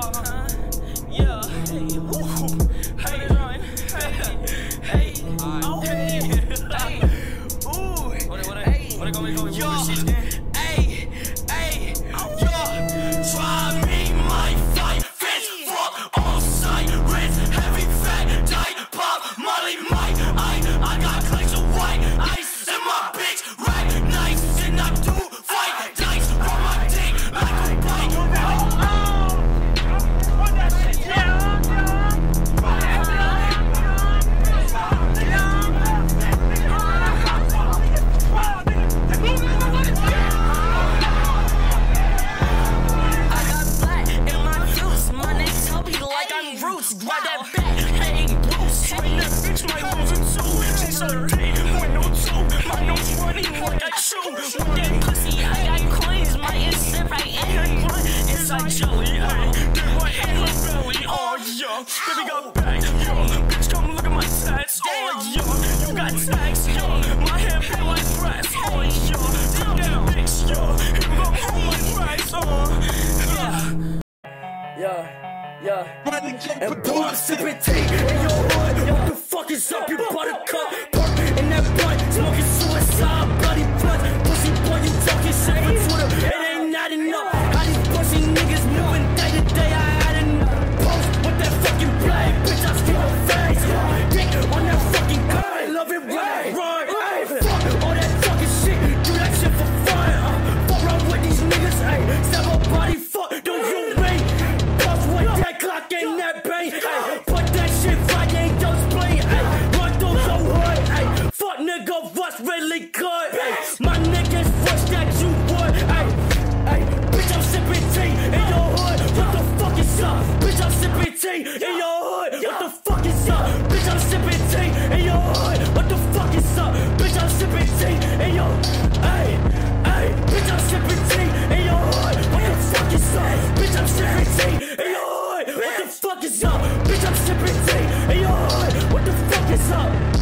好 that bitch, my losing two. She's so deep with no two. My nose running like I chew. That pussy, I got queens. My instant right in her. It's like jelly, ayy. Get my in her belly, oh yeah. Baby got back, yo. Bitch, come look at my tats, oh yeah. You got tags, yo. My hair feel like grass, oh yeah. Put that bitch, yo. And come home like rice, oh yeah. Yeah, yeah. And boy, I'm sipping tea in your hood. What the fuck is up, you buttercup? me. Ay, that shit right in your spleen. Ay, run through your hood. Ay, fuck nigga, what's really good? Ay, my nigga. さ